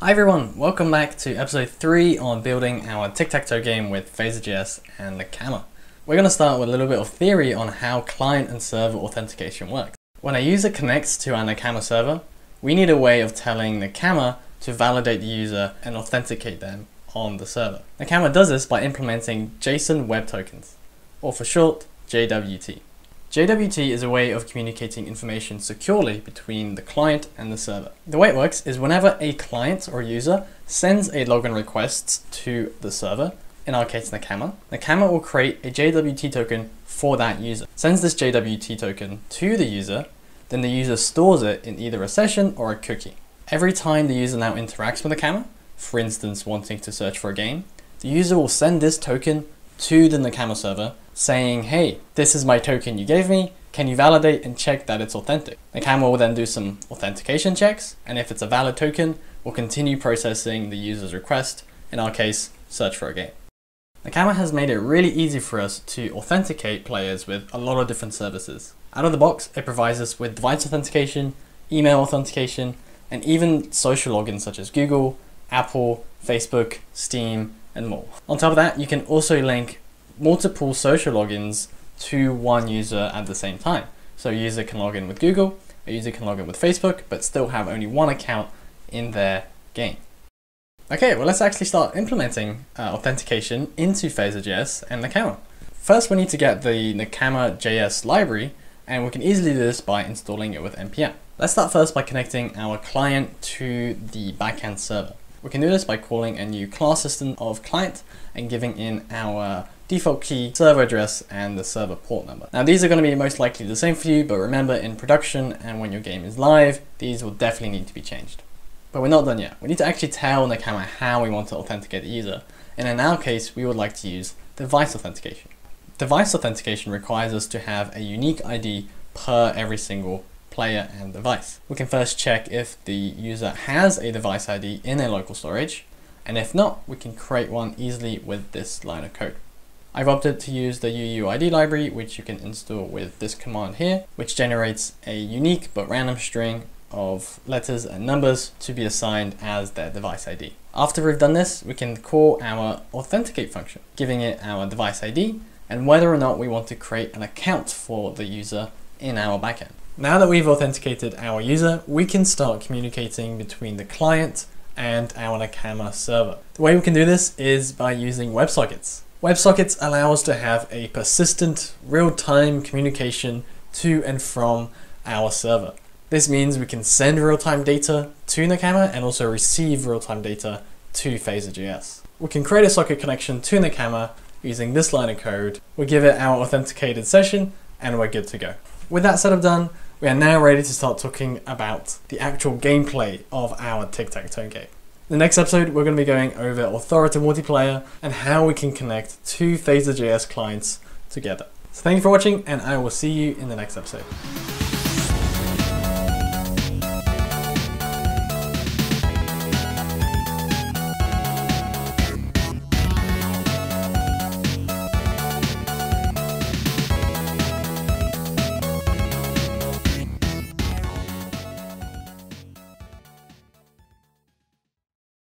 Hi everyone, welcome back to episode 3 on building our tic-tac-toe game with Phaser.js and Nakama. We're going to start with a little bit of theory on how client and server authentication works. When a user connects to our Nakama server, we need a way of telling Nakama to validate the user and authenticate them on the server. Nakama does this by implementing JSON Web Tokens, or for short, JWT. JWT is a way of communicating information securely between the client and the server. The way it works is whenever a client or user sends a login request to the server, in our case Nakama, Nakama will create a JWT token for that user, sends this JWT token to the user, then the user stores it in either a session or a cookie. Every time the user now interacts with Nakama, for instance wanting to search for a game, the user will send this token to the Nakama server saying, hey, this is my token you gave me, can you validate and check that it's authentic? Nakama will then do some authentication checks, and if it's a valid token, we'll continue processing the user's request, in our case, search for a game. Nakama has made it really easy for us to authenticate players with a lot of different services. Out of the box, it provides us with device authentication, email authentication, and even social logins such as Google, Apple, Facebook, Steam, and more. On top of that, you can also link multiple social logins to one user at the same time. So a user can log in with Google, a user can log in with Facebook, but still have only one account in their game. Okay, well let's actually start implementing uh, authentication into Phaser.js and Nakama. First we need to get the Nakama.js library and we can easily do this by installing it with npm. Let's start first by connecting our client to the backend server. We can do this by calling a new class system of client and giving in our default key, server address, and the server port number. Now these are going to be most likely the same for you, but remember in production and when your game is live, these will definitely need to be changed. But we're not done yet. We need to actually tell Nakama how we want to authenticate the user. And in our case, we would like to use device authentication. Device authentication requires us to have a unique ID per every single player and device. We can first check if the user has a device ID in a local storage, and if not, we can create one easily with this line of code. I've opted to use the UUID library, which you can install with this command here, which generates a unique but random string of letters and numbers to be assigned as their device ID. After we've done this, we can call our authenticate function, giving it our device ID and whether or not we want to create an account for the user in our backend. Now that we've authenticated our user, we can start communicating between the client and our Nakama server. The way we can do this is by using WebSockets. WebSockets allow us to have a persistent, real-time communication to and from our server. This means we can send real-time data to Nakama and also receive real-time data to Phaser.js. We can create a socket connection to Nakama using this line of code. We give it our authenticated session and we're good to go. With that setup done, we are now ready to start talking about the actual gameplay of our tic-tac-toe game. In The next episode, we're going to be going over authoritative multiplayer and how we can connect two Phaser.js clients together. So thank you for watching, and I will see you in the next episode.